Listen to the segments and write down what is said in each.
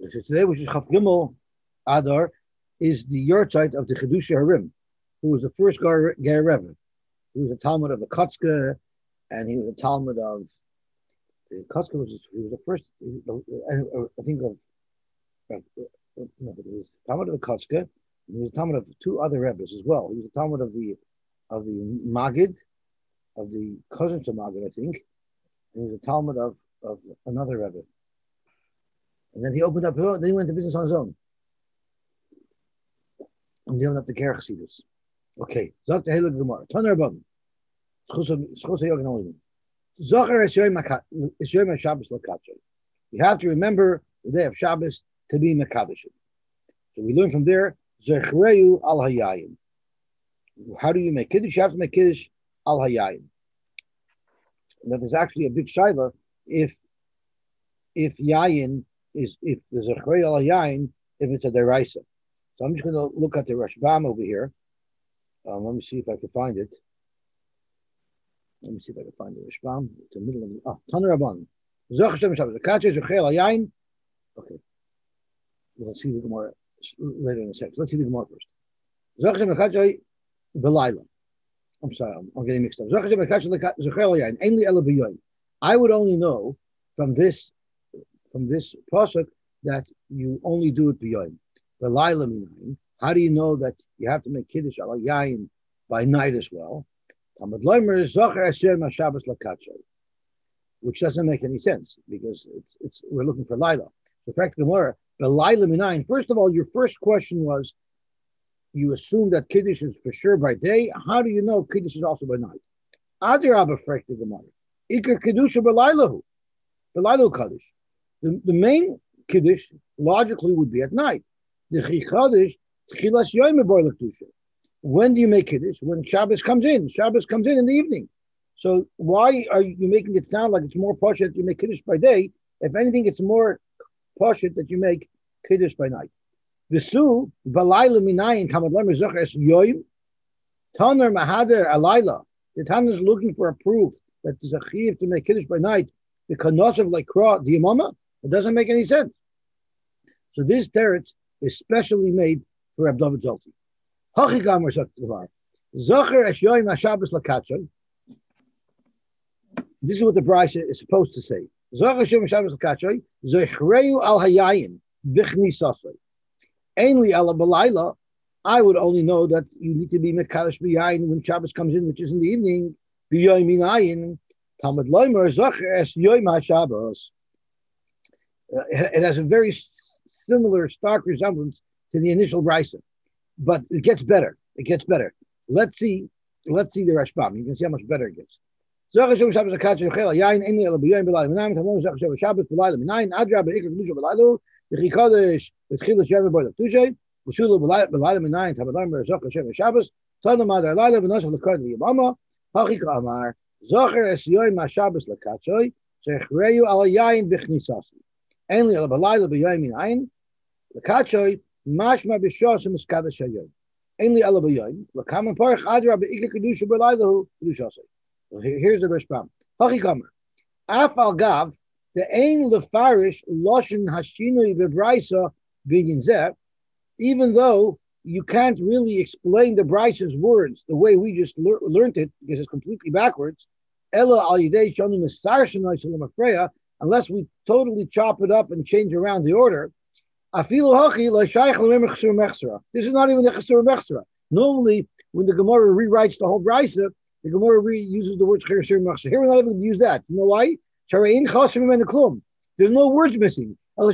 So today, which is Chaf Gimel Adar, is the yahrzeit of the Chiddushei HaRim, who was the first Ger Rebbe. He was a Talmud of the Kotzke, and he was a Talmud of the Kotzke was he was the first. Uh, I think of uh, uh, no, but he was Talmud of the Kotzke. He was a Talmud of two other Rebbes as well. He was a Talmud of the of the Magid, of the cousins of Magid, I think. And he was a Talmud of, of another Rebbe. And then he opened up, then he went to business on his own. And he opened up the Ger Chassidus. Okay, Zok the Heilig Gemara. Taner Abam. Schus HaYogan Olim. Zocher Esyoim Shabbos Lakatshay. You have to remember the day of Shabbos to be Mekadosh. So we learn from there, Zechreyu al Hayayin. How do you make Kiddush? You have to make Kiddush al Hayayin. That there's actually a big shiva if if Yayin is if there's a Chreyu al Hayayin, if it's a deraisa. So I'm just going to look at the Rashbam over here. Um, let me see if I can find it. Let me see if I can find the Rashbam. It's the middle of the oh, Taner Rabban. Okay. We'll see the Gemara later in a second. Let's see the Gemara first. I'm sorry, I'm, sorry. I'm getting mixed up. I would only know from this from this pasuk that you only do it b'yoyim. How do you know that you have to make kiddush al yain by night as well? Which doesn't make any sense because it's, it's we're looking for Lila. The fact of the matter, Lila Minayin. First of all, your first question was you assume that Kiddush is for sure by day. How do you know Kiddush is also by night? Adir Abba Frek the Gemara. Iker Kiddush Belilahu. Belilahu Kaddish. The, the main Kiddush logically would be at night. The Chikadish, Chilas Yoim when do you make Kiddush? When Shabbos comes in. Shabbos comes in in the evening. So why are you making it sound like it's more posh that you make Kiddush by day? If anything, it's more posh that you make Kiddush by night. Visu, Balayla Minayin, Tamad Lemer Zoches Yoim, Taner Mahader Alayla. The Tanner is looking for a proof that there's a chiv to make Kiddush by night. The Kanosav like Kra, the Imama, it doesn't make any sense. So this teretz is specially made for Abdavid Zolti. Hachigamer Zaktavar. Zacher Eshoim Hashabbos Lakatson. This is what the Brisa is supposed to say. Zacher Eshoim Hashabbos Lakatson. Zechreu al Hayayim. Bichni Sasoi. Ainly ala Balayla. I would only know that you need to be Mekadosh B'yayin when Shabbos comes in, which is in the evening. B'yoim Inayin. Talmud Loimer Zacher Es Yoim HaShabbos. It has a very similar, stark resemblance to the initial Brisa but it gets better. It gets better. Let's see. Let's see the Rashbam. You can see how much better it gets. זוכר אס יוי מהשבס לקצ'וי, שהכריעו על יין בכניססי. Mashma Here's the response. Af al gav the ain lefarish loshin hashinui b'braisa b'yin. Even though you can't really explain the Bryce's words the way we just learned it because it's completely backwards. Ella al yidei shonu afreya unless we totally chop it up and change around the order. This is not even the Chesur Mechsera. Normally, when the Gemara rewrites the whole Brisa, the Gemara reuses the words Chesur Mechsera. Here we're not even going to use that. You know why? There's no words missing. You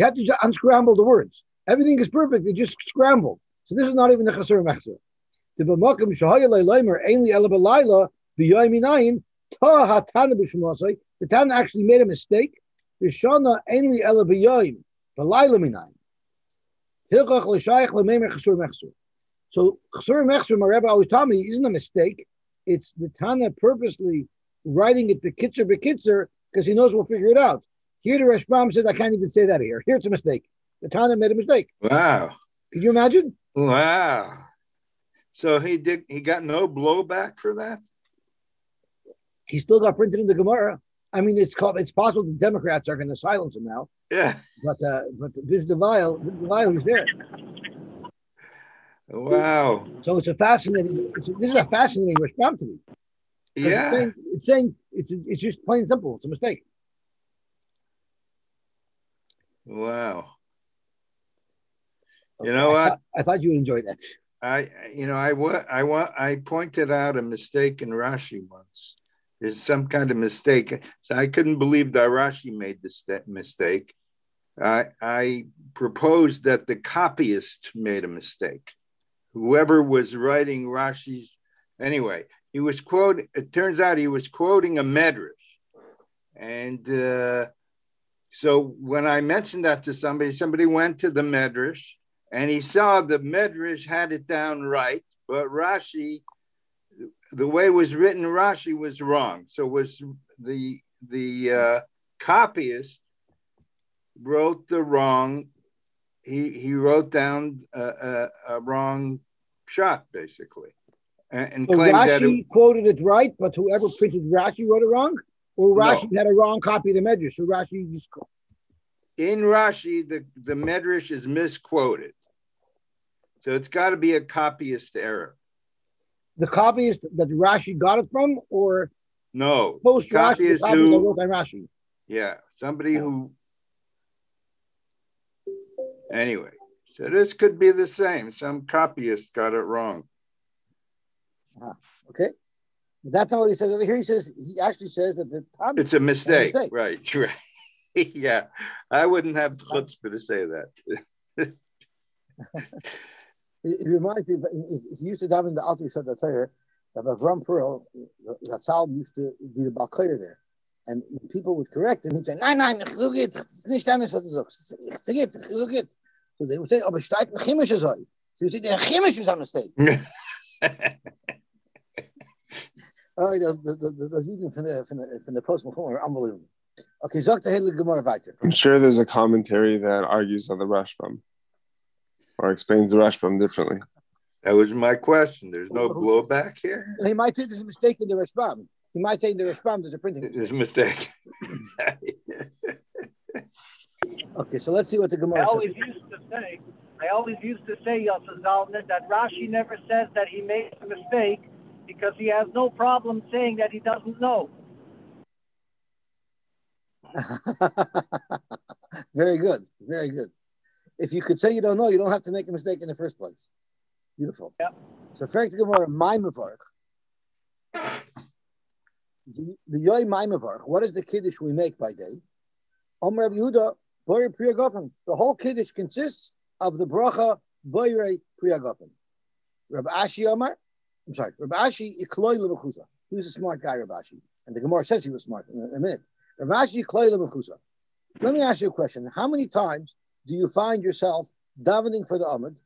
have to just unscramble the words. Everything is perfect. They just scrambled. So this is not even the Chesur Mechsera. The Leimer Elabalayla Ta Hatana. The Tana actually made a mistake. The Shana Ainli Elabayoyim. The Laila Minayin. Hilchach l'shayach l'meimer chesur mechsur. So chesur mechsur, my Rebbe always taught me, isn't a mistake. It's the Tana purposely writing it bekitzer bekitzer because he knows we'll figure it out. Here the Rashbam says I can't even say that here. Here it's a mistake. The Tana made a mistake. Wow. Can you imagine? Wow. So he did. He got no blowback for that. He still got printed in the Gemara. I mean, it's called. It's possible the Democrats are going to silence him now. Yeah. But uh, but this Devile, Devile, he's there. Wow. So it's a fascinating. It's, this is a fascinating response to me. 'Cause It's Yeah. saying, it's saying it's it's just plain simple. It's a mistake. Wow. You know I what? thought, I thought you would enjoy that. I, you know, I I want, I pointed out a mistake in Rashi once. There's some kind of mistake. So I couldn't believe that Rashi made this mistake. I, I proposed that the copyist made a mistake. Whoever was writing Rashi's, anyway, he was quoting. It turns out he was quoting a medrash, and uh, so when I mentioned that to somebody, somebody went to the medrash and he saw the Medrash had it down right, but Rashi, the way it was written, Rashi was wrong. So was the the uh, copyist wrote the wrong. He he wrote down a, a, a wrong shot basically, and, and So claimed that Rashi it, quoted it right, but whoever printed Rashi wrote it wrong, or No. Rashi had a wrong copy of the Medrash. So Rashi just in Rashi the the Medrash is misquoted. So it's got to be a copyist error. The copyist that Rashi got it from, or No, post Rashi copyist who wrote on Rashi. Yeah, somebody who. Anyway, so this could be the same. Some copyist got it wrong. Ah, Okay, that's not what he says over here. He says he actually says that the Talmud It's a mistake, mistake. right? Right. yeah, I wouldn't have the chutzpah to say that. It, it reminds me, if, you used to dive in the Alter Yisod Torah, that Avram Pearl, that Saul used to be the Balkoyer there. And people would correct him. He'd say, Nein, nein, ich suche it. Es ist nicht anders, was du sagst. Ich sage it, ich suche it. So they would say, aber steigt ein chemisches Heu. So you say, der chemisch is a mistake. Oh, those, those, those, those even from the, from the, from the post are unbelievable. Okay, sagt der Heilige Gemara weiter. I'm sure there's a commentary that argues on the Rashbam or explains the Rashbam differently. that was my question. There's no blowback here. He might say there's a mistake in the Rashbam. He might say in the Rashbam there's a printing mistake. There's a mistake. Okay, so let's see what the Gemara I always says. used to say, I always used to say, Yosef Zalman, that Rashi never says that he made a mistake because he has no problem saying that he doesn't know. very good, very good. If you could say you don't know, you don't have to make a mistake in the first place. Beautiful. Yep. So, fact the Gemara, my Mavarch. The the Yoy my Mavarch, what is the Kiddush we make by day? Om Rabbi Yehuda, Boyer Priyagofen. The whole Kiddush consists of the bracha Boyer Priyagofen. Rabbi Ashi Omar, I'm sorry, Rabbi Ashi Ikloy Lebechusa. He was a smart guy, Rabbi Ashi. And the Gemara says he was smart in a, minute. Rabbi Ashi Ikloy Lebechusa. Let me ask you a question. How many times do you find yourself davening for the Amud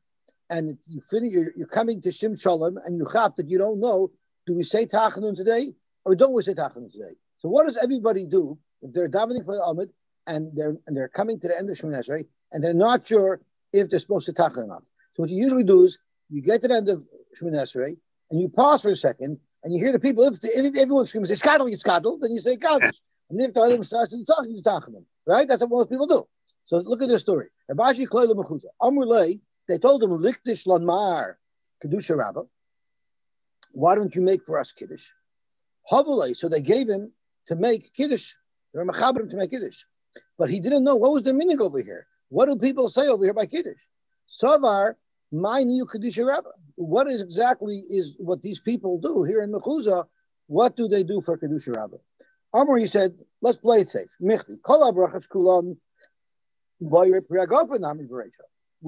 and you finish, you're, you're coming to Sim Shalom and you chap that you don't know, do we say Tachanun today or don't we say Tachanun today? So what does everybody do if they're davening for the Amud and they're and they're coming to the end of Shemoneh Esrei and they're not sure if they're supposed to Tachanun or not? So what you usually do is you get to the end of Shemoneh Esrei and you pause for a second and you hear the people, if, if everyone screams, it's Kadal, it's Kadal, then you say Kaddish. And if the other starts to talk, you Tachanun, right? That's what most people do. So look at this story. Rabashi. Amrulay, they told him, Likdish Lanmar, Kedusha Rabbah. Why don't you make for us Kiddush? Havulay, so they gave him to make Kiddush. They were to make Kiddush. But he didn't know what was the meaning over here. What do people say over here by Kiddush? Savar, my new Kedusha Rabbah. What is exactly is what these people do here in Mechuza? What do they do for Kedusha Rabbah? Amr, he said, let's play it safe. Michli, kol abrachas kulan we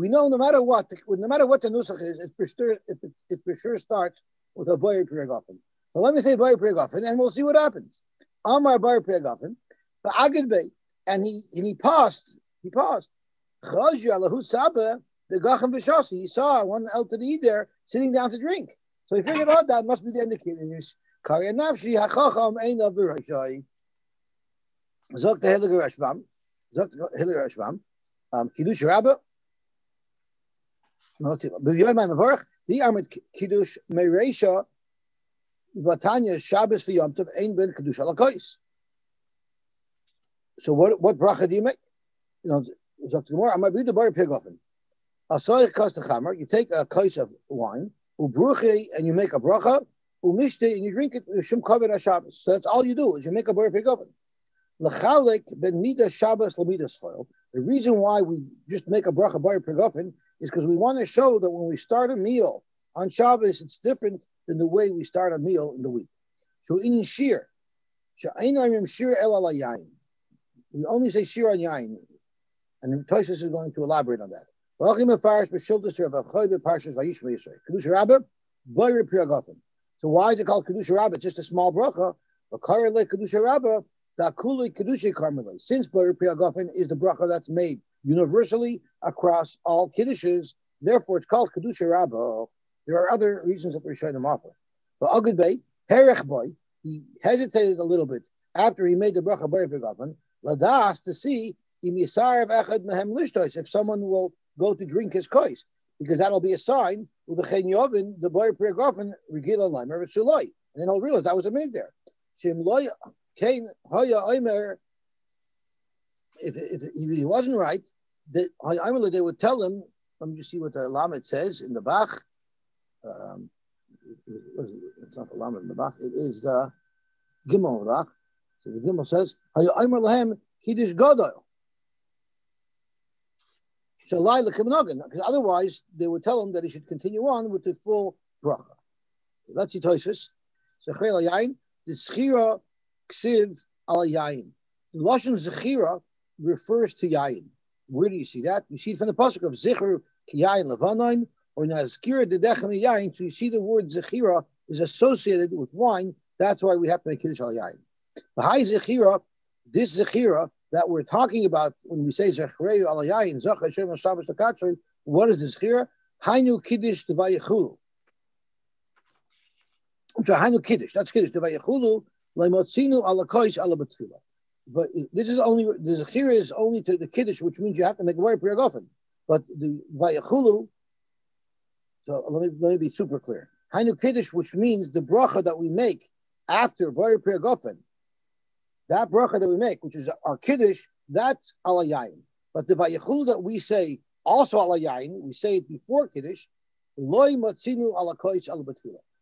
know no matter what, no matter what the nusach is, it's for sure, it, it, it for sure starts with a boyer priyagofen. So let me say boyer priyagofen, and we'll see what happens. Amar boyer priyagofen, but agad bey, and he and he paused. He paused. Chazyu alahu sabah the gachem v'shasi. He saw one El Tadid there sitting down to drink. So he figured out that must be the end of Kiddush. Karya nafshi hachacham ein av v'rashai. Zok the Helig Rashbam. Sagt um, Kiddush the Armid Kiddush Mereisha, Vatanya Shabbos v'Yom Tov Ein Ben Kiddush Alakois. So what what bracha do you make? You know, Zok Gemara, I'm read the bar pig often. Asoy chamer. You take a kais of wine, ubruchi, and you make a bracha, umishte, and you drink it. Shum kaver Shabbos. So that's all you do is you make a bar pig often. Ben midas Shabbos choil. The reason why we just make a bracha bar pig often is because we want to show that when we start a meal on Shabbos, it's different than the way we start a meal in the week. So in shir, shir We only say shir on yain, and Tosis is going to elaborate on that. So why is it called Kedusha Rabbah? Just a small bracha. But Kedusha Rabbah, Since Bari Priyagofen is the bracha that's made universally across all Kiddushes, therefore it's called Kedusha Rabba. There are other reasons that we're showing them offer. But Agud Bey, Herech Boy, he hesitated a little bit after he made the bracha Bari Priyagofen, Ladas to see if someone will go to drink his kois, because that'll be a sign, the boy pregofen, regila limer, and then he'll realize that was a mig there. If, if, if he wasn't right, that they would tell him, let me just see what the Lamed says in the Bach. Um, it's not the Lamed in the Bach, it is the Gimel Bach. So the Gimel says, Kiddush Godol because otherwise they would tell him that he should continue on with the full bracha. That's Yitosis. Zechir yain. The schira ksiv al yain. The lashon zechira refers to yain. Where do you see that? You see it from the pasuk of zechir yain levanain or nazkira dedechem yain. So you see the word zechira is associated with wine. That's why we have to make kiddush al. The high zechira, this zechira that we're talking about when we say Zechreu Alayayin, Zach Hashem Shabbos Lakatzri, what is this here? Hainu Kiddush Devayachulu. So Hainu Kiddush, that's Kiddush Devayachulu. But this is only, the Zechira is only to the Kiddush, which means you have to make a word Priyagofen. But the Vayachulu, so let me, let me be super clear. Hainu Kiddush, which means the bracha that we make after Vayir Priyagofen, that bracha that we make, which is our kiddush, that's alayayin. But the vayichulu that we say also alayayin, we say it before kiddush, loy matzinu ala ala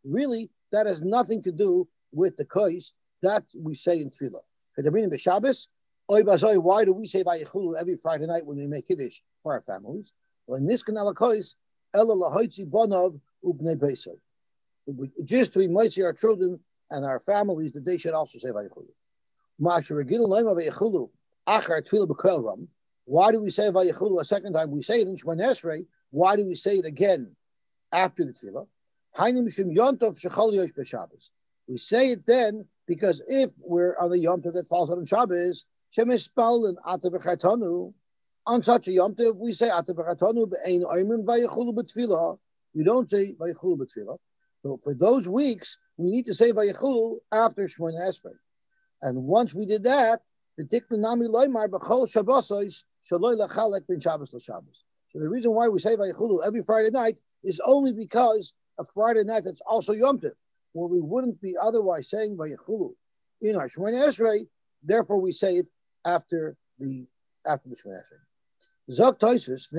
Really, that has nothing to do with the kois that we say in tefillah. Kedabrinim b'Shabbos, oy bazoi. Why do we say vayichulu every Friday night when we make kiddush for our families? Well, in this ala kois, ela lahoitzi ubnei beisay. Just to be remind our children and our families that they should also say vayichulu. Why do we say Vayichulu a second time? We say it in Shemon Esrei. Why do we say it again after the Tefillah? We say it then because if we're on the Yom Tov that falls on Shabbos, on such a Yom Tov, we say Atavachatanu be'ein oimrim vayichulu b'tfilah. You don't say vayichulu b'tfilah. So for those weeks, we need to say vayichulu after Shemon Esrei. And once we did that, the nami loymar b'chol shabbosos shaloi lachalek bin Shabbos Shabbos. So the reason why we say Vayichulu every Friday night is only because a Friday night that's also Yom Tov, where we wouldn't be otherwise saying Vayichulu in our Shemona Esrei. Therefore, we say it after the after the Shemona Esrei. Zok Toisus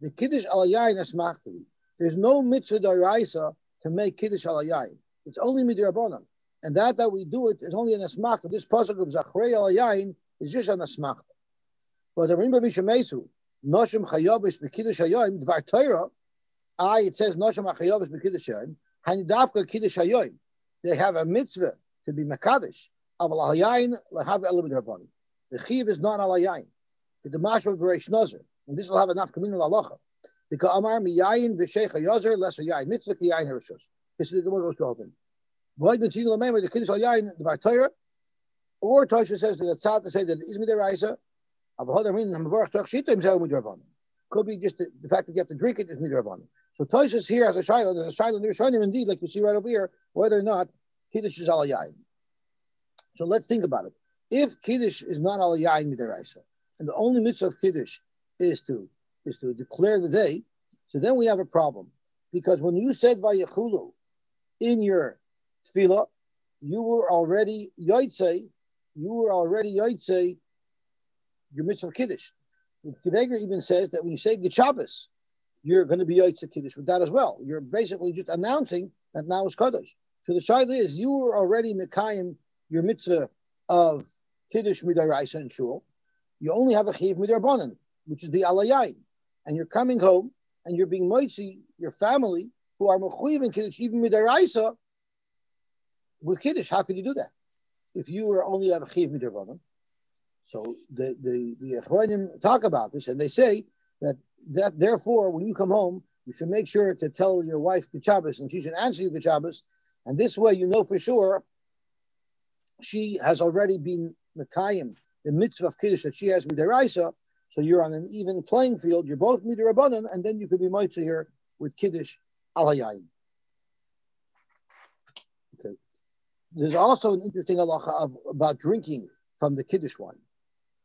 the Kiddush alayayin esmachtili. There's no mitzvah daraisa to make Kiddush alayayin. It's only midrabanan. And that that we do it is only an asmachta. This pasuk of Zachrei al Yain is just an asmachta. But the Rimba Vishamesu, Noshim Chayavish Bekidush Hayoim, Dvar Torah, I, it says Noshim Chayavish Bekidush Hayoim, Hanidafka Kiddush Hayoim. They have a mitzvah to be Makadish. Aval Hayain, Lahav Elim Rabbanim. The Chiv is not al Hayain. The Mashma of Beresh Nazar. And this will have enough communal halacha. The Amar Miyayin V'Sheich Hayazer, Lesser Yain, Mitzvah Kiyayin Harishos. This is the Gemara goes to all things. Why the Tzidul Amem, the Kiddush Al Yain, the Bar or Tosha says that it's hard to say that it is Midiraisa, could be just the, the, fact that you have to drink it is midrabanan. So Toshas here has a shiloh, and a shiloh near Shonim indeed, like you see right over here, whether or not Kiddush is al So let's think about it. If Kiddush is not al yayin midiraisa, and the only mitzvah of Kiddush is to is to declare the day, so then we have a problem. Because when you said Vayechulu in your tefillah, you were already yotzei, you were already yotzei your mitzvah of kiddush. Kiveger even says that when you say Shabbos, you're going to be Yitzhak Kiddush with that as well. You're basically just announcing that now it's Kaddish. So the shaila is you were already Mekayim your mitzvah of Kiddush Midaraisa and Shul. You only have a Chiv Midarbanan, which is the Alayai. And you're coming home and you're being Moitzi, your family, who are Mechuyiv in Kiddush, even Midaraisa, with Kiddush. How could you do that? If you were only have a Chiv Midarbanan. So the the the Echronim talk about this, and they say that that therefore, when you come home, you should make sure to tell your wife Good and she should answer you Good and this way you know for sure she has already been Mekayim, the mitzvah of Kiddush that she has with so you're on an even playing field. You're both Midrabanan, and then you could be Mitzvah here with Kiddush Alayayin. Okay. There's also an interesting halacha of, about drinking from the Kiddush wine.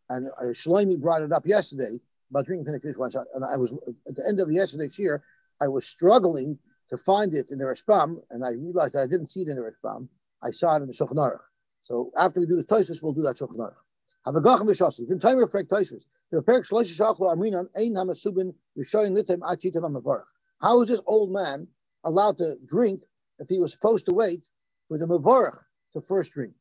And uh, Shlomi brought it up yesterday about drinking the Kiddush wine. And I was, at the end of yesterday's year, I was struggling to find it in the Rashbam, and I realized that I didn't see it in the Rashbam. I saw it in the Shulchan Aruch. So after we do the Toisus, we'll do that Shulchan Aruch. Have a gachem v'shasi. Vim time refrek Toisus. The perk shlosh shachlo aminan ein hamasubin yishoyin litem achitam amavarach. How is this old man allowed to drink if he was supposed to wait for the mavarach to first drink?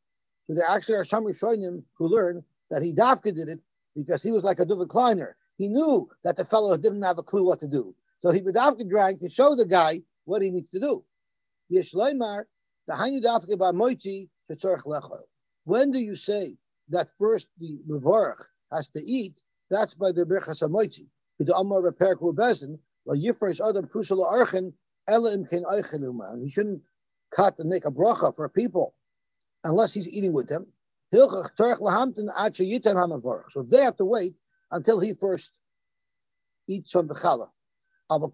So there actually are some Rishonim who learn that he dafka did it because he was like a Duva Kleiner. He knew that the fellow didn't have a clue what to do. So he dafka drank to show the guy what he needs to do. When do you say that first the Mavarach has to eat? That's by the Birchas HaMoitzi. Eicheluman. He shouldn't cut and make a bracha for people unless he's eating with them. So they have to wait until he first eats from the challah. But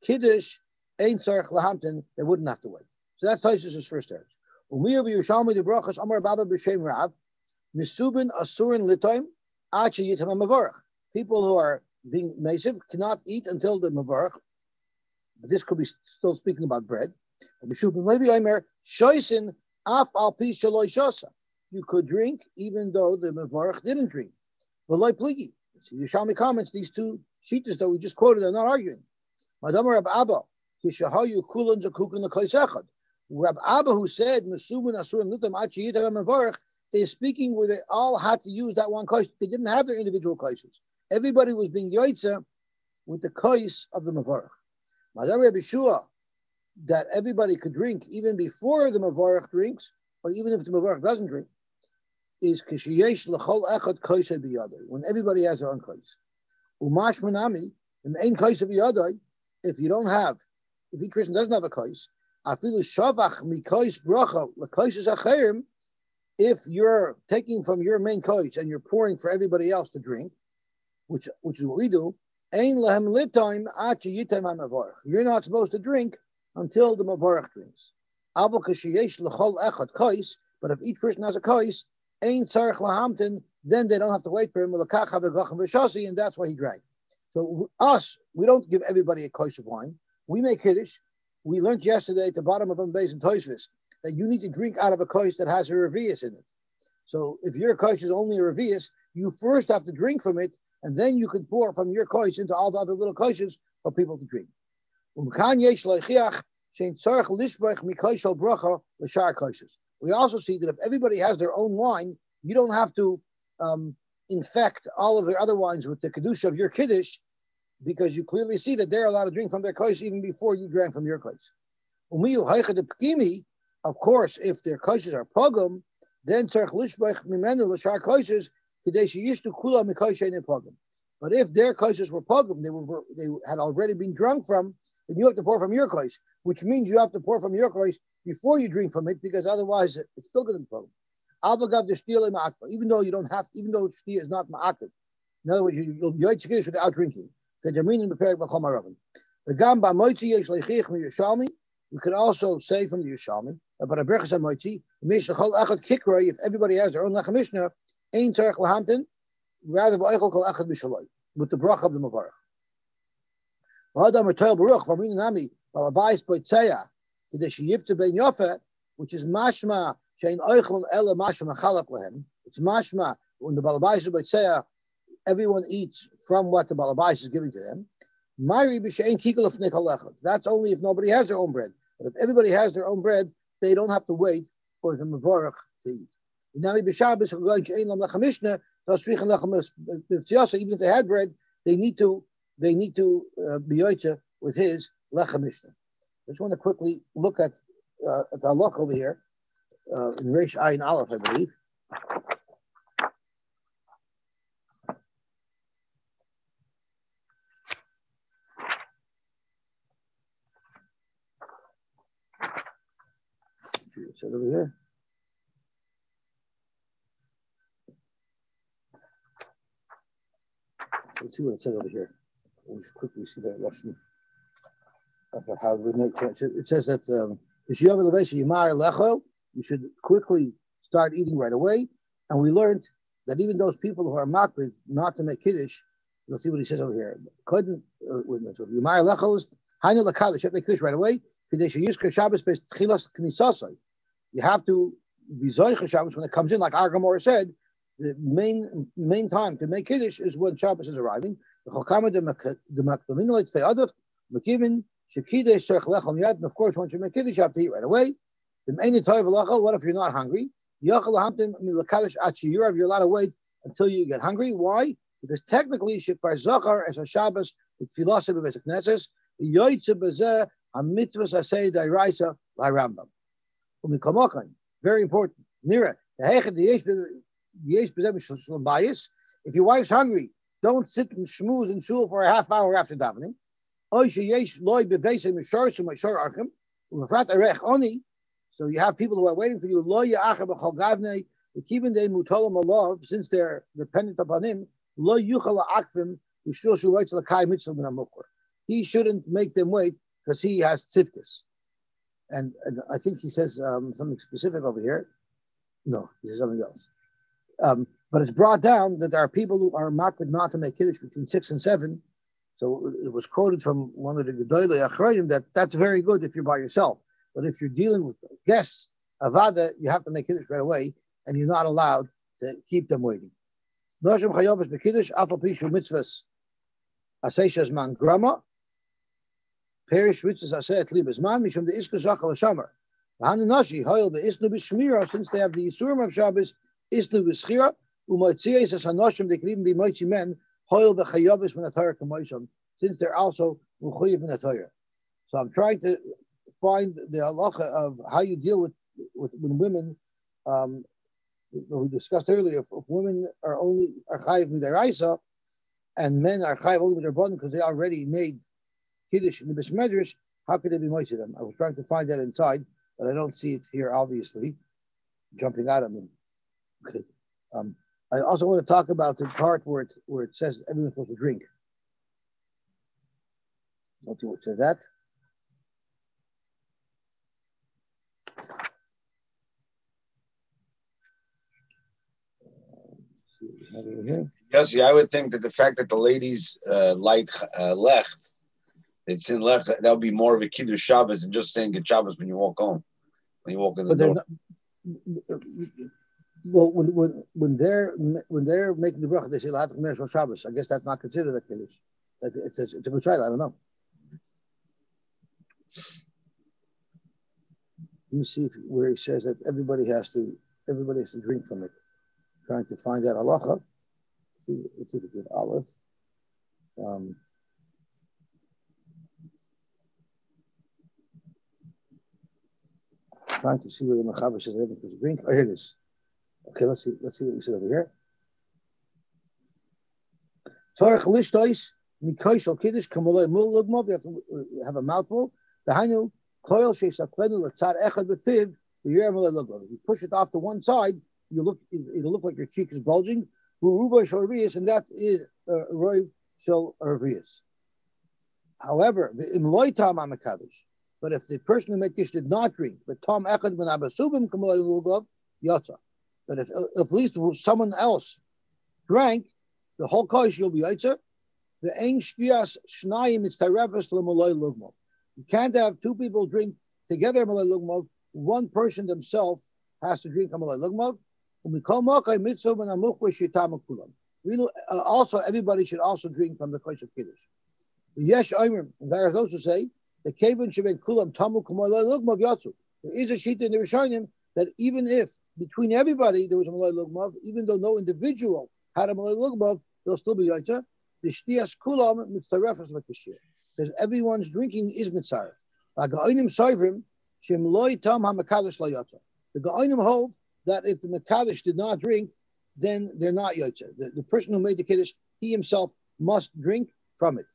kiddush ain't tzarech lahamtin. They wouldn't have to wait. So that's Taisus' first. Umiyah b'Yushalmi the brachas Amar Baba b'Shem Rav Misubin Asurin Litoim Acha Yitam Mavarach. People who are being masiv cannot eat until the Mavarach. But this could be still speaking about bread. Misubin Levi Aimer Shoisin Af Al Pi Shaloi Shosa. You could drink even though the Mavarach didn't drink. V'loi Pligi. Yushalmi comments these two shitas that we just quoted are not arguing. Madam Rab Abba Kishahayu Kulan Zakukun the Kaisechad. Rab Abba, who said Mesubin Asurim Litam Achi Yitam is speaking where they all had to use that one kais. They didn't have their individual kaises. Everybody was being yoitza with the kais of the mavarach. Madam Rabbi Shua, that everybody could drink even before the mavarach drinks, or even if the mavarach doesn't drink, is kishiyesh lechol echad kaisa biyadai. When everybody has their own kais. Umash manami, in ain kaisa biyadai, if you don't have, if each person doesn't have a kais, if you're taking from your main koich and you're pouring for everybody else to drink, which which is what we do, ain lahem lit time at you're not supposed to drink until the mavarach drinks. But if each person has a kois, then they don't have to wait for him, and that's why he drank. So us, we don't give everybody a kois of wine. We make kiddush, we learned yesterday at the bottom of Ambez and Toishvis that you need to drink out of a koish that has a revius in it. So if your koish is only a revius, you first have to drink from it, and then you can pour from your koish into all the other little koishes for people to drink. Um, We also see that if everybody has their own wine, you don't have to um, infect all of their other wines with the kedusha of your kiddush because you clearly see that they're allowed to drink from their kais even before you drank from your kais. Of course, if their kaises are pogum, then. But if their kaises were pogum, they were they had already been drunk from, then you have to pour from your kais, which means you have to pour from your kais before you drink from it, because otherwise it's still going to be pogum. Even though you don't have, even though shtia is not ma'akid. In other words, you, you'll yoitz without drinking. The Gamba Moiti Yesh Leichich Yushalmi. We could also say from the Yushalmi, but a Berchas Moiti, Mishachol Echad Kikra, if everybody has their own Lechem Mishnah, Ein Tzarech Lahamtin, rather V'Eichel Kol Echad Mishaloi, with the Brach of the Mavarach. V'Adam Ertoel Baruch, V'Amin Nami, V'Alabayis Boitzeya, Kadesh Yifta Ben Yofe, which is Mashma, Shein Eichel Ela Mashma Chalak Lehem, It's mashma when the balabais of everyone eats from what the balabais is giving to them. That's only if nobody has their own bread. But if everybody has their own bread, they don't have to wait for the mavarach to eat. Even if they had bread, they need to they need to uh, be with his lechem mishnah. I just want to quickly look at uh, at the halach over here uh, in Reish Ayin Aleph, I believe. Over here? Let's see what it says over here. Just quickly see that Russian how we make it says that um, you should quickly start eating right away. And we learned that even those people who are makrid not to make kiddush, let's see what he says over here. Couldn't uh. Yimar lechol is hainu should make kiddush right away. You have to be zoich Shabbos when it comes in, like Argamor said. The main main time to make kiddush is when Shabbos is arriving. The chokama de makdamin like fe'adav mekimin shekidesh miyad. And of course, once you make kiddush, you have to eat right away. What if you're not hungry? You're allowed to wait until you get hungry. Why? Because technically, Shekvar Zachar as a Shabbos with philosophy of Knesses, Yoitze Bezeh Hamitvas Asay Dairaisa by Rambam. Very important. Nira. If your wife's hungry, don't sit and schmooze and shul for a half hour after davening. So you have people who are waiting for you. Allah, since they're dependent upon him. He shouldn't make them wait because he has tzidkis. And, and I think he says um, something specific over here. No, he says something else. Um, but it's brought down that there are people who are makrid not to make kiddush between six and seven. So it was quoted from one of the Gedolei Achrayim that that's very good if you're by yourself. But if you're dealing with guests, avada, you have to make kiddush right away, and you're not allowed to keep them waiting. Noshim bekiddush afal pishu mitzvahs man grama perish mitzvahs aseh libas man mishum zachal be'isnu b'shmira since they have the yisurim of Shabbos isnu hanoshim de kribim b'moitzi men since they're also atayr. So I'm trying to find the halacha of how you deal with, with when women, um, we discussed earlier, if, if women are only are chayiv midaraisa, and men are chayiv only with their button because they already made kiddush in the bismedrash, how could they be moist them? I was trying to find that inside, but I don't see it here, obviously, jumping out at me. Okay. Um, I also want to talk about the part where it, where it says everyone's supposed to drink. Don't see what says that. Yes, I would think that the fact that the ladies uh, light uh, left, it's in left, that would be more of a kiddush Shabbos than just saying good Shabbos when you walk home, when you walk in the but door. Not, well, when, when when they're when they're making the bracha, they say Lahat Chmer Shabbos. I guess that's not considered a kiddush. It's a, it's a good try. I don't know. Let me see if, where he says that everybody has to everybody has to drink from it trying to find that halacha. Let's see, let's see if it's Aleph. Um, trying to see where the Mechaber says everything was drink. Oh, here it is. Okay, let's see. Let's see what we said over here. Torah chalishtois mikoishal kiddush kamalei mul lugmov. You have to have a mouthful. The hainu koil sheishaklenu letzad echad bepiv. You push it off to one side, you look, it'll look like your cheek is bulging. And that is uh, Roy Shel However, but if the person who made kish did not drink, but Tom Echad ben Abasubim Kamalagov, Yata. But if, at least someone else drank, the whole kosh you'll be Yatza. The Ein Shvias Shnayim, it's Tyrefes Lemalay Lugmov. You can't have two people drink together Malay Lugmov. One person themselves has to drink Malay Lugmov uh, also everybody should also drink from the Kosh of Kiddush. Yesh Omer, there is also say the Kavan Shabbat Kulam Tamu Kumalai Lugmav Yatsu. There is a sheet in the Rishonim that even if between everybody there was a Malay Lugmav, even though no individual had a Malay Lugmav, there'll still be Yaita. The Shtias Kulam Mitzarefas Lakashir. Because everyone's drinking is Layata. The Ga'inim hold that if the Makadosh did not drink, then they're not Yotze. The, the person who made the Kiddush, he himself must drink from it.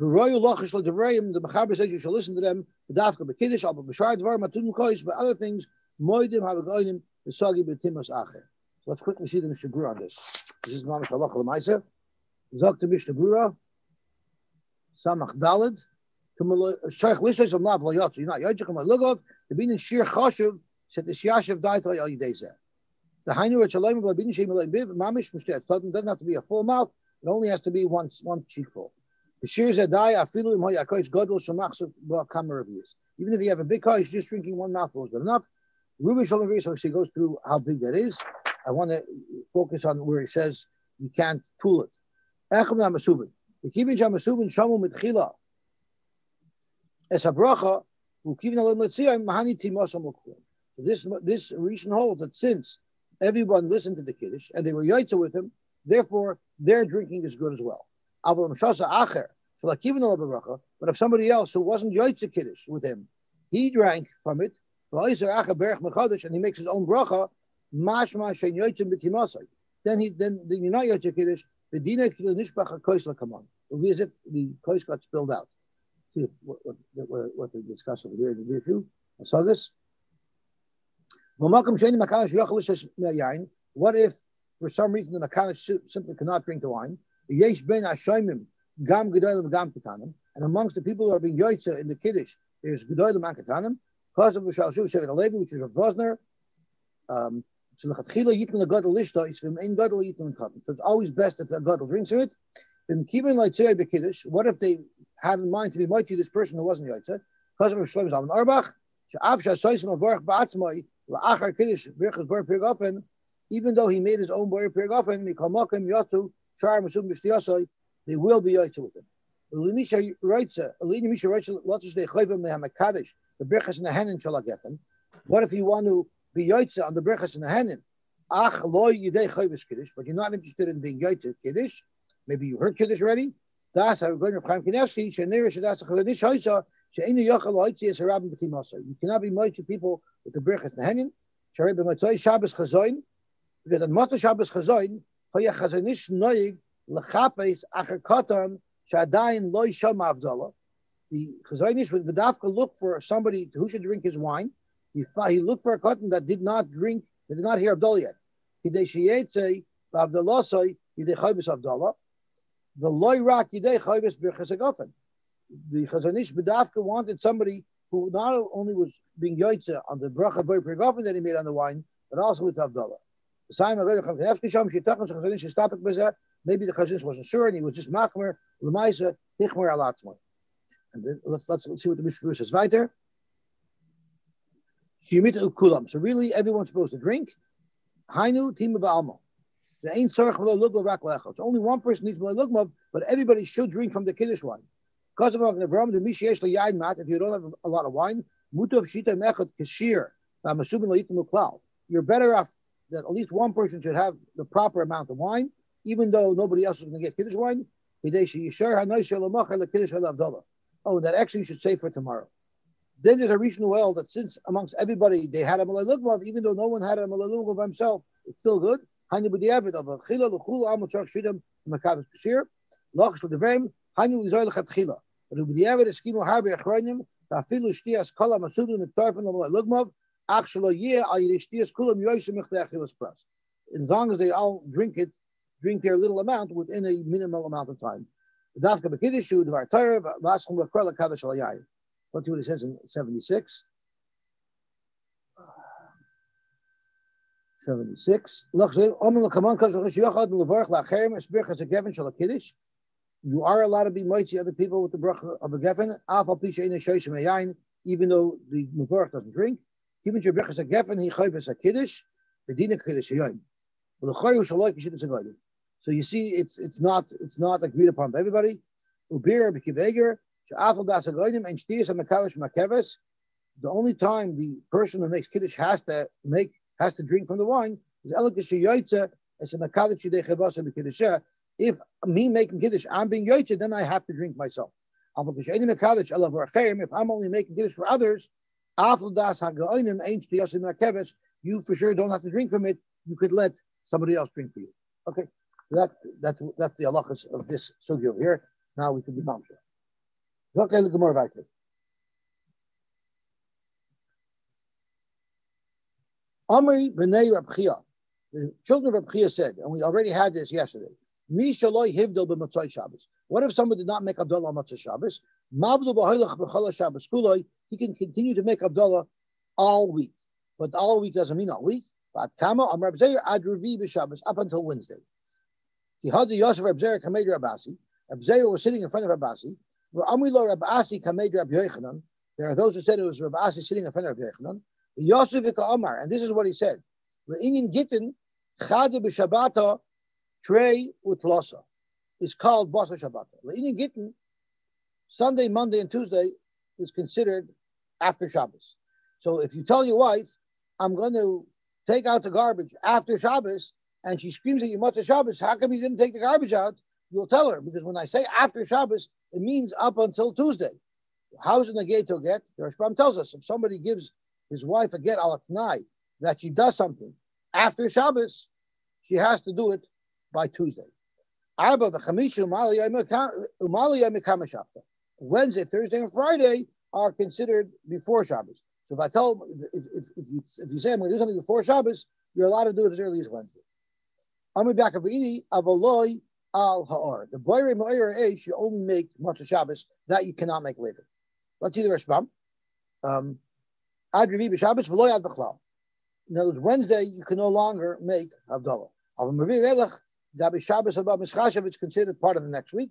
The Mechaber says you shall listen to them. The dafka bekiddush, aber b'shar dvar matun kois, but other things, moedim havagoinim, the sagi b'timas acher. Let's quickly see the Mishnah on this. This is Mamash Halacha L'maisa. Zok to Mishnah Berurah, Samach Dalad, Shaykh Lishay Sam Lav Layot. You're not Yajik Kamay Lugov, the Bin Shir Chashiv, said the Shiashiv Daitay Al Yidezeh. The Hainu Echalayim of Labin Shem Elayim Biv, Mamish Mushtet. doesn't have to be a full mouth, it only has to be one, one cheek Even if you have a big car, he's just drinking one mouthful is good enough. Ruby Shalom so goes through how big that is. I want to focus on where he says you can't pull it. Timosam This this reason holds that since everyone listened to the Kiddush and they were Yaitza with him, therefore their drinking is good as well. But if somebody else who wasn't Yaitza Kiddush with him, he drank from it, and he makes his own bracha. Then he then the you're not yoytzim kiddush. It will be as if the kois got spilled out. See what, what, what, what they discuss over here in the issue. I saw this. What if, for some reason, the Makanish simply cannot drink the wine? Yesh ben Hashoimim, gam gam ketanim, and amongst the people who are being yoitza in the kiddush, there's gedolim and ketanim. Because of Shal Shuv Shevet HaLevi, which is a Vosner, um, so it's always best if a gadol drinks from it. What if they had in mind to be mighty this person who wasn't yaitze? Because of Shlomo Zalman Auerbach, even though he made his own bar pirgofen, they will be yaitze with him. The What if you want to be yoitze on the brechas in the henin. Ach loy yidei chayvis kiddush, but you're not interested in being yoitze kiddush. Maybe you heard kiddush already. Das how going to Chaim Kanevsky. Shenir shedas chaydish hoysa she'inu yochel loitze is harabim b'timasa. You cannot be moitze people with the brechas in the henin. Sharei b'matzoy Shabbos chazoin because on Mata Shabbos chazoin Chazon Ish noig lechapes acher katan shadayin loy sham avdallah. The Chazon Ish would dafka look for somebody who should drink his wine he, he looked for a cotton that did not drink, that did not hear Havdalah yet. Hidei sheyetze, say, hidei chayvis Havdalah. The loy rak hidei chayvis birchas The Chazon Ish Bedavka wanted somebody who not only was being yoitze on the bracha boy that he made on the wine, but also with Havdalah. Maybe the Chazon Ish wasn't and he was just machmer, lemaisa, hichmer alatzmer. And let's, let's, see what the Mishnah says. Weiter. So really, everyone's supposed to drink. Hainu tima ba'alma. The ain't tzarech lugma rak. So only one person needs lugma, but everybody should drink from the kiddush wine. Because of Avram, the misheyesh yain mat. If you don't have a lot of wine, mutav shita mechad kashir. You're better off that at least one person should have the proper amount of wine, even though nobody else is going to get kiddush wine. Oh, that actually you should save for tomorrow. Then there's a regional well that since amongst everybody they had a Malay Lugmav, even though no one had a Malay Lugmav by himself, it's still good. But As long as they all drink it, drink their little amount within a minimal amount of time. See what it says in 76. 76. You are allowed to be mighty other people with the bracha of a geffen, even though the Mubarak doesn't drink. Your brechas agefen he a kiddush, the kiddush the chayu shaloi So you see, it's it's not it's not agreed upon by everybody. Ubir b'kiveger she'afal das and makavish makeves. The only time the person who makes kiddush has to make has to drink from the wine is elikish as a makavish yidei. If me making kiddush, I'm being yoytze, then I have to drink myself. If I'm only making kiddush for others, you for sure don't have to drink from it. You could let somebody else drink for you. Okay, so that that's that's the halachas of this sugya here. Now we can be mamsha. Okay, the Gemara weiter. Amri b'nei Rab The children of Rab said, and we already had this yesterday. Mi shaloi hivdel Shabbos. What if someone did not make Havdalah on Matzah Shabbos? Mavdu b'hoilach b'chala Shabbos kuloi. He can continue to make Havdalah all week. But all week doesn't mean all week. But Kama am Reb Zeir ad Revi b'Shabbos up until Wednesday. He had the Yosef Reb Zeir kamed Rabasi. Reb Zeir was sitting in front of Rabasi. Amrilo Reb Asi kamed Reb Yochanan. There are those who said it was Reb Asi sitting in front of Reb Yochanan. Yosef Amar, and this is what he said. Le'inin gittin chade b'Shabbata trey utlosa is called Basa Shabbat. Le'inin gittin Sunday, Monday, and Tuesday is considered after Shabbos. So if you tell your wife, I'm going to take out the garbage after Shabbos, and she screams at you, Mata Shabbos, how come you didn't take the garbage out? You'll tell her, because when I say after Shabbos, it means up until Tuesday. How's it a get? The Rashbam tells us if somebody gives his wife a get al tonight that she does something after Shabbos, she has to do it by Tuesday. Wednesday, Thursday, and Friday are considered before Shabbos. So if I tell if, if, if you if you say I'm going to do something before Shabbos, you're allowed to do it as early as Wednesday. Ami back of avaloi al ha'or. The boyre ma'ir eish you only make Motzah Shabbos that you cannot make later. Let's see the Rashbam. Um, ad revi b'Shabbos v'loy ad b'chlal. In other words, Wednesday you can no longer make Havdalah. Al revi elach gabi Shabbos above mischashav it's considered part of the next week.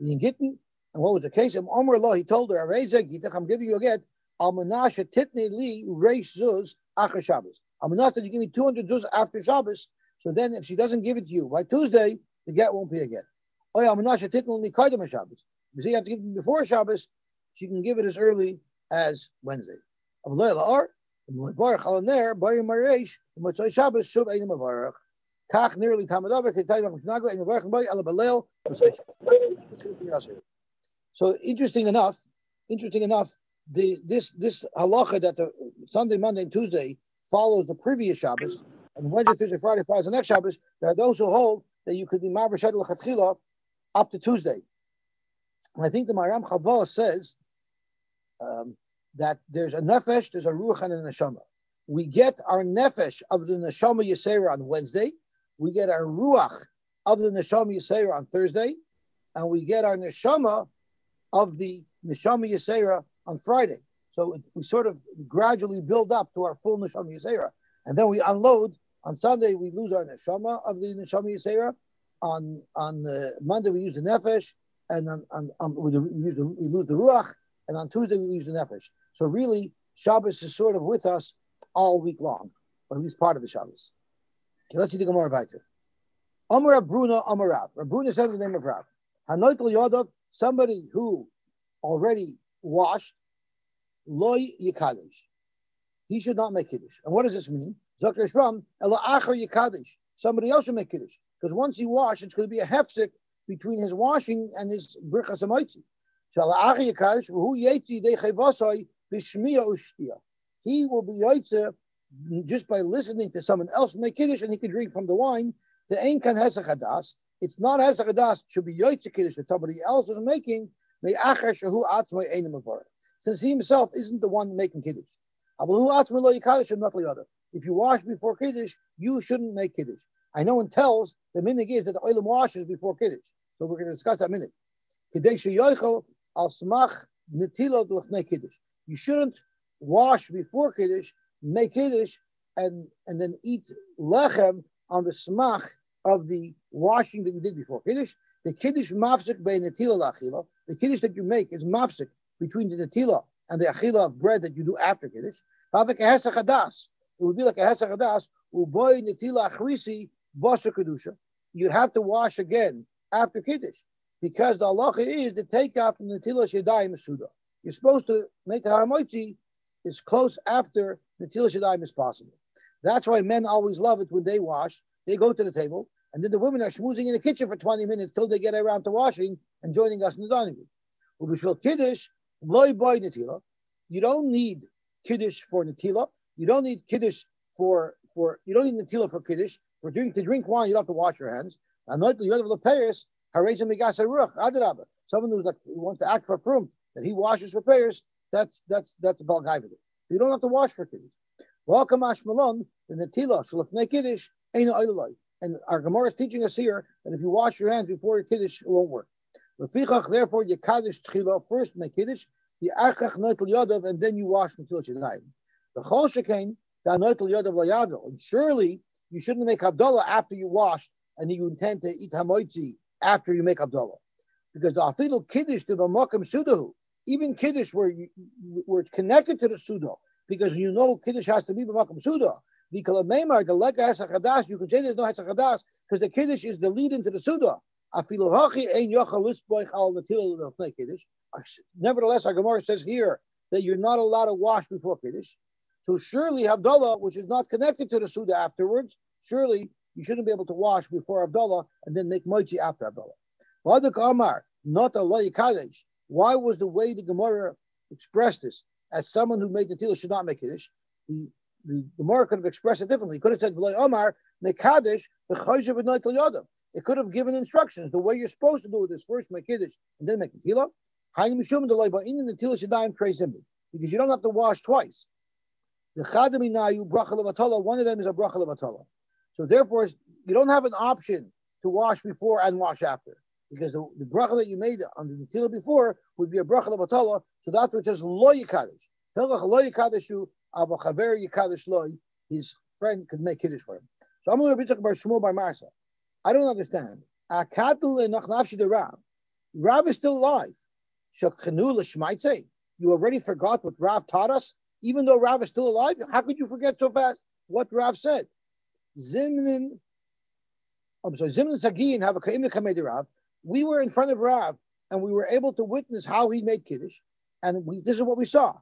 In Gittin, and what was the case? of Omer law, he told her, I'm giving you a get Almanasha titne li reish zuz acha Shabbos. Almanasha, you give me 200 zuz after Shabbos. So then if she doesn't give it to you by Tuesday, the get won't be a get. Oh yeah, Almanasha titne li kaidam Shabbos. You see, you have to give it before Shabbos. She can give it as early as Wednesday. Kach nearly Tamadavik, So interesting enough, interesting enough, the this this halacha that the Sunday, Monday, and Tuesday follows the previous Shabbos, and Wednesday, Thursday, Friday follows the next Shabbos. There are those who hold that you could be Mavar Shadel up to Tuesday. And I think the Maram Chavah says um, that there's a nefesh, there's a ruach, and a neshama. We get our nefesh of the neshama yisera on Wednesday. We get our ruach of the neshama yisera on Thursday, and we get our neshama of the neshama yisera on Friday. So we sort of gradually build up to our full neshama yisera, and then we unload on Sunday. We lose our neshama of the neshama yisera. On on uh, Monday we use the nefesh, and on, on, on we, the, we lose the ruach, and on Tuesday we use the nefesh. So really, Shabbos is sort of with us all week long, or at least part of the Shabbos. Okay, let's see the Gemara weiter. Amar Bruna Amarav. Bruna said the name of Rav. Hanoit Yodov, somebody who already washed, loy yikadish. He should not make kiddush. And what does this mean? Zakir Shram, ela acher yikadish. Somebody else should make kiddush. Because once he washes, it's going to be a hefsek between his washing and his brichas amaitzi. So ela acher yikadish, v'hu yetzi de chayvasai b'shmiya ushtiya. He will be yaitze just by listening to someone else make kiddush and he can drink from the wine. The ein kan hesach hadas. It's not as hesach. Should be yaitze kiddush that somebody else is making since he himself isn't the one making kiddush. If you wash before kiddush, you shouldn't make kiddush. I know in tells the minig is that the oilam washes before kiddush. So we're going to discuss that minute. You shouldn't wash before kiddush, make kiddush, and and then eat lechem on the smach of the washing that you did before kiddush. The kiddush mafsik by netila lachila. The kiddush that you make is mafsik between the netila and the achila of bread that you do after kiddush. It would be like a hesach hadas. Uboy netila achrisi basha kedusha. You'd have to wash again after kiddush because the halacha is the takeout from the netila shedayim suda. You're supposed to make a haramoitzi as close after netila shedayim as possible. That's why men always love it when they wash. They go to the table, and then the women are schmoozing in the kitchen for 20 minutes till they get around to washing and joining us in the dining room. Kiddush, loy boy netila. You don't need kiddush for netila. You don't need kiddush for for you don't need netila for kiddush. For drink to drink wine, you don't have to wash your hands. And not the of the payers, ruach Someone who's like who wants to act for prum that he washes for prayers, that's that's that's a balgaivid. You don't have to wash for kiddush. Welcome Ashmalon, the netila shalafnei kiddush ain't And our Gemara is teaching us here that if you wash your hands before your kiddush, it won't work. Therefore, you kaddish tchila first make kiddush, the achach noitel yadav, and then you wash until shadayim. The chol shekain da noitel yadav layavil. And surely you shouldn't make Havdalah after you washed and you intend to eat hamoitzi after you make Havdalah. Because the afilu kiddush to b'makam sudahu, even kiddush where you, where it's connected to the suda, because you know kiddush has to be b'makam suda. The lega has a you can say there's no hasachadas because the kiddush is the lead into the suda. Nevertheless, our Gemara says here that you're not allowed to wash before Kiddush. So surely Havdalah, which is not connected to the Suda afterwards, surely you shouldn't be able to wash before Havdalah and then make Mochi after Havdalah. not a Kaddish. Why was the way the Gemara expressed this as someone who made the Tila should not make Kiddush? The, the Gemara could have expressed it differently. He could have said, Omar, Mekadesh, it could have given instructions. The way you're supposed to do it is first make Kiddush and then make the Tila. Because you don't have to wash twice. One of them is a bracha. So therefore, you don't have an option to wash before and wash after. Because the, the bracha that you made on the tila before would be a bracha levatala. So that's what it says lo yikadosh. Hilchach lo yikadoshu avachaver yikadosh lo. His friend could make kiddush for him. So I'm going to be talking about Shmuel by Marsa. I don't understand. Akadul enachnavshi de Rav. Rav is still alive. Shakchanu l'shmaitze. You already forgot what Rav taught us even though Rav is still alive, how could you forget so fast what Rav said? Zimnin, I'm sorry, Zimnin Sagiyin have a Kaimna Kamedi Rav. We were in front of Rav and we were able to witness how he made Kiddush. And we, this is what we saw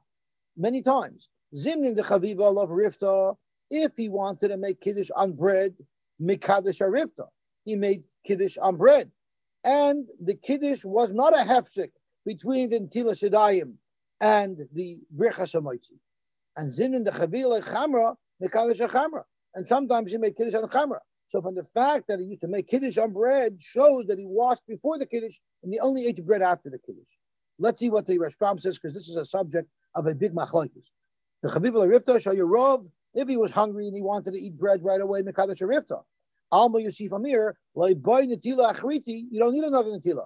many times. Zimnin the Chaviva of Rifta, if he wanted to make Kiddush on bread, Mikadosh Arifta, he made Kiddush on bread. And the Kiddush was not a hefsik between the Tila Shadayim and the Birchas Hamoitzi. And zin in the Chavila Chamra, Mekalish Chamra. And sometimes he made Kiddush on Chamra. So from the fact that he used to make Kiddush on bread shows that he washed before the Kiddush and he only ate bread after the Kiddush. Let's see what the Rashbam says because this is a subject of a big machlokes. The Chavila Rifta show you Rov, if he was hungry and he wanted to eat bread right away, Mekadosh Rifta. Alma Yosef Amir, like boy Natila Achriti, you don't need another Natila.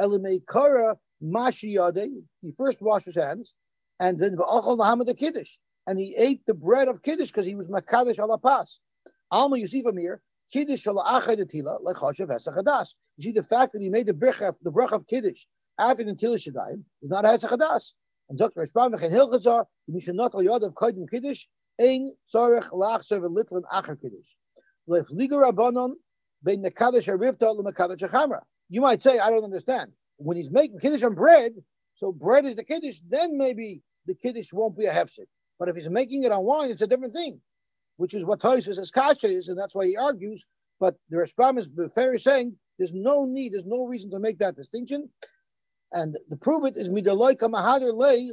Elimei Kara Mashi Yade, he first washed his hands, and then V'achol Lahamad Kiddush and he ate the bread of Kiddush because he was Makadosh Alapas. Alma Yosef Amir, Kiddush like Choshev Hesachadas. You see, the fact that he made the brach, the brach of Kiddush after the Tila Shadayim is not Hesachadas. And Dr. Rashbam V'chen Hilchazah, You might say, I don't understand. When he's making Kiddush on bread, so bread is the Kiddush, then maybe the Kiddush won't be a hefsek. But if he's making it on wine, it's a different thing, which is what Tosus says kasha is, and that's why he argues. But the Rashbam is very saying there's no need, there's no reason to make that distinction. And to prove it is midaloi kamahadir lei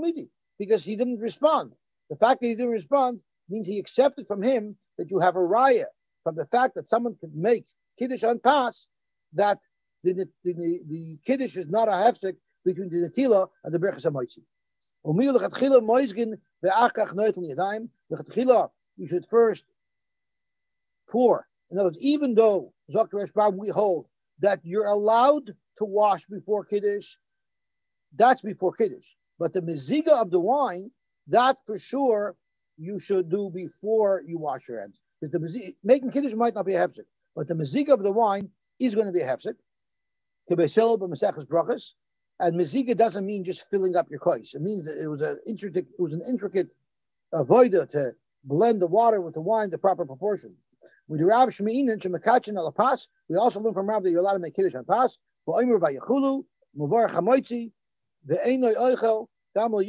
midi, because he didn't respond. The fact that he didn't respond means he accepted from him that you have a raya from the fact that someone could make kiddush on pass that the, the, the, the kiddush is not a hefsek between the netila and the berachas hamoitzi. You should first pour. In other words, even though Dr. Eshbab, we hold that you're allowed to wash before Kiddush, that's before Kiddush. But the meziga of the wine, that for sure you should do before you wash your hands. Because the making Kiddush might not be a hefsek, but the meziga of the wine is going to be a hefsek. And meziga doesn't mean just filling up your kois. It means that it was an intricate, it was an intricate avoid to blend the water with the wine the proper proportion. We do Rav Shmeinin Shemakachin al pas. We also learn from Rav that you're allowed to make kiddush on pas. But Omer vayachulu muvar chamoitzi ve'enoi oichel You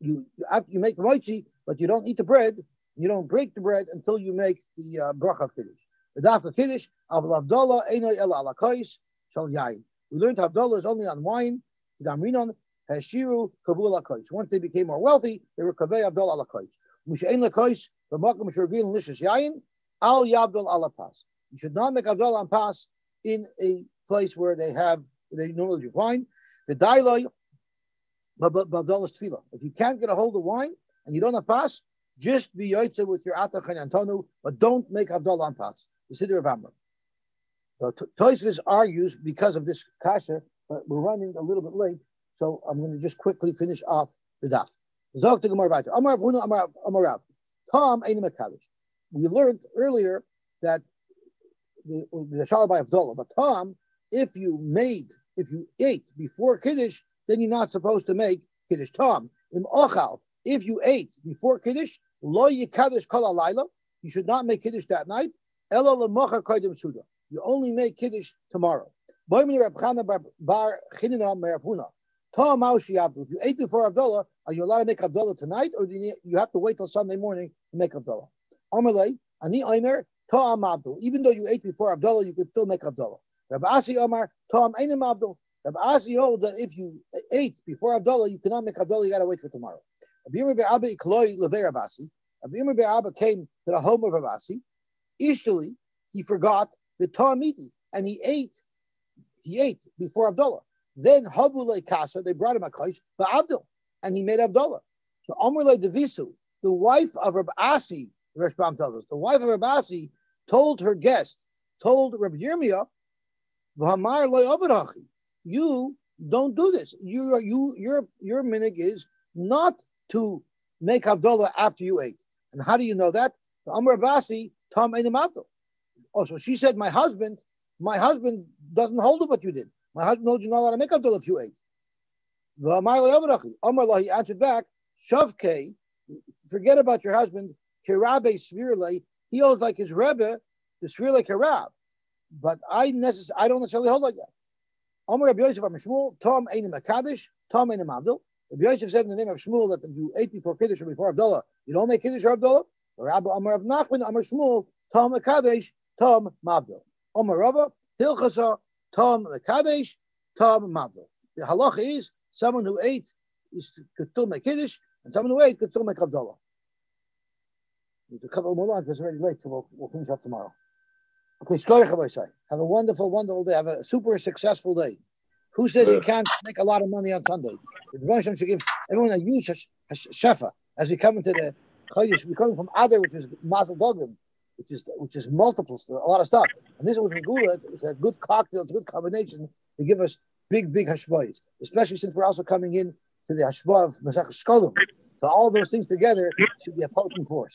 you you make the moitzi, but you don't eat the bread. You don't break the bread until you make the uh, bracha kiddush. The dafka kiddush of Havdalah enoi el alakais shal yain. We learned Havdalah is only on wine. Damrinon hashiru kavul alakais. Once they became more wealthy, they were kavei Havdalah alakais. Mushain lakais b'makom shurgin yain al yabdul alapas. You should not make Havdalah on pas in a place where they have they normally drink wine. The dailoi Abdullah's tefillah. If you can't get a hold of wine and you don't have pas, just be yoitza with your atach and antonu, but don't make Havdalah on pas. The city of Amr. So Toysvis argues because of this kasha, but we're running a little bit late, so I'm going to just quickly finish off the daf. Zok to Gemara weiter. Amar Avhuna Amar Amarav. Tom Einim Kaddish. We learned earlier that the, the Shalabai Havdalah, but Tom, if you made, if you ate before Kiddush, then you're not supposed to make Kiddush. Tom, im Ochal, if you ate before Kiddush, lo yikadish kol alayla, you should not make Kiddush that night. Elo lemocha koidim suda. You only make Kiddush tomorrow. Bar Chinina Merapuna. If you ate before Havdalah, are you allowed to make Havdalah tonight, or do you, have to wait till Sunday morning to make Havdalah? Amalei, Ani Aimer, Ta'am Abdul. Even though you ate before Havdalah, you could still make Havdalah. Rabbi Asi Omar, Ta'am Einim Abdul. Rabbi Asi that if you ate before Havdalah, you cannot make Havdalah, you got to wait for tomorrow. Rabbi Yirmi Be'abba Ikloi Levei Rabasi. Rabbi Be'abba came to the home of Rabasi. Ishtali, he forgot the Ta'amiti, and he ate, he ate before Havdalah. Then Havule Kasa, they brought him a kaish, but Abdul, and he made Havdalah. So Amrle Devisu, the wife of Rabbi Asi, Rashbam tells us, the wife of Rabbi Asi told her guest, told Rabbi Yirmiyah, you don't do this. You you your your minig is not to make Havdalah after you ate. And how do you know that? Amr Basi, Tom Abdul. Oh, so she said, My husband, my husband doesn't hold of what you did. My husband knows you're not allowed to make Havdalah if you ate. Amr he answered back, Shavke, forget about your husband, Kirabe Svirle, he holds like his Rebbe, the Svirle Kirab. But I necess- I don't necessarily hold like that. Omer Rabbi Yosef Amar Shmuel, Tom Einim Akadish, Tom Einim Abdul. Rabbi Yosef said in the name of Shmuel that you ate before Kiddush or before Havdalah, you don't make Kiddush or Havdalah. Rabbi Amar of Nachman, Amar Shmuel, Tom Akadesh, Tom Mabdul. Omer Rabba, Hilchasa, Tom Akadesh, Tom Mabdul. The halacha is someone who ate is, could still make Kiddush, and someone who ate could still make Havdalah. There's a couple more lines, but it's already late, so we'll, we'll finish up tomorrow. Okay, have a wonderful, wonderful day. Have a super successful day. Who says you can't make a lot of money on Sunday? The should give everyone a huge shefa as we come into the Chodesh. We're coming from Adar, which is Mazel Dogim, which is which is multiples, a lot of stuff. And this one is Gula. It's a good cocktail. It's a good combination to give us big, big hashbois, especially since we're also coming in to the hashbah of Masach Shkolim. So all those things together should be a potent force.